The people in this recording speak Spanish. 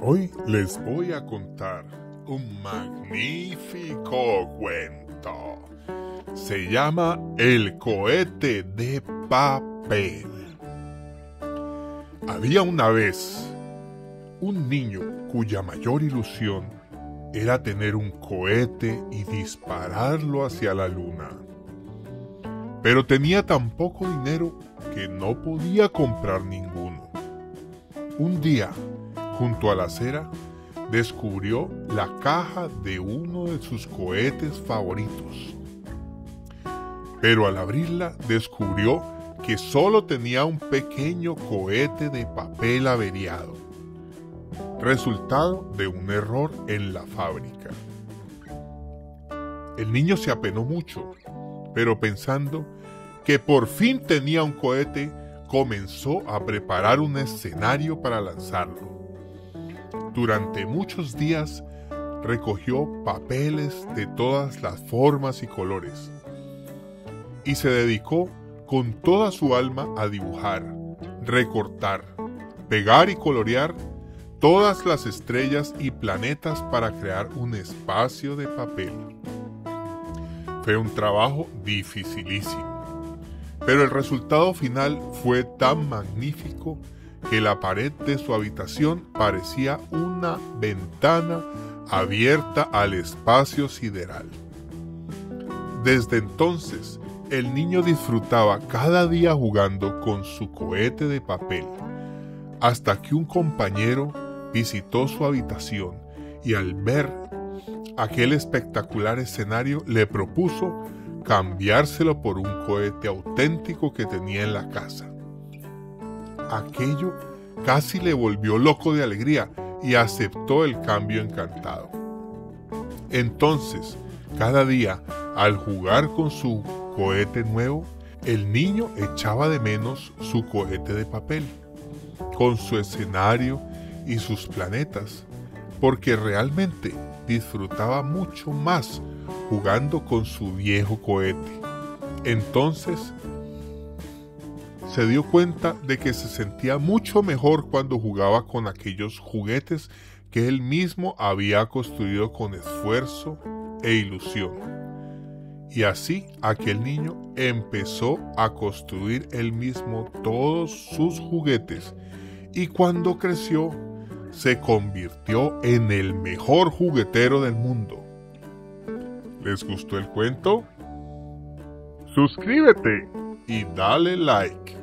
Hoy les voy a contar un magnífico cuento. Se llama El cohete de papel. Había una vez un niño cuya mayor ilusión era tener un cohete y dispararlo hacia la luna. Pero tenía tan poco dinero que no podía comprar ninguno. Un día, junto a la acera, descubrió la caja de uno de sus cohetes favoritos. Pero al abrirla descubrió que solo tenía un pequeño cohete de papel averiado, resultado de un error en la fábrica. El niño se apenó mucho, pero pensando que por fin tenía un cohete, comenzó a preparar un escenario para lanzarlo. Durante muchos días recogió papeles de todas las formas y colores y se dedicó con toda su alma a dibujar, recortar, pegar y colorear todas las estrellas y planetas para crear un espacio de papel. Fue un trabajo dificilísimo, pero el resultado final fue tan magnífico que la pared de su habitación parecía una ventana abierta al espacio sideral. Desde entonces, el niño disfrutaba cada día jugando con su cohete de papel, hasta que un compañero visitó su habitación y al ver aquel espectacular escenario le propuso cambiárselo por un cohete auténtico que tenía en la casa. Aquello casi le volvió loco de alegría y aceptó el cambio encantado. Entonces, cada día, al jugar con su cohete nuevo, el niño echaba de menos su cohete de papel, con su escenario y sus planetas, porque realmente disfrutaba mucho más jugando con su viejo cohete. Entonces se dio cuenta de que se sentía mucho mejor cuando jugaba con aquellos juguetes que él mismo había construido con esfuerzo e ilusión. Y así aquel niño empezó a construir él mismo todos sus juguetes y cuando creció se convirtió en el mejor juguetero del mundo. ¿Les gustó el cuento? Suscríbete y dale like.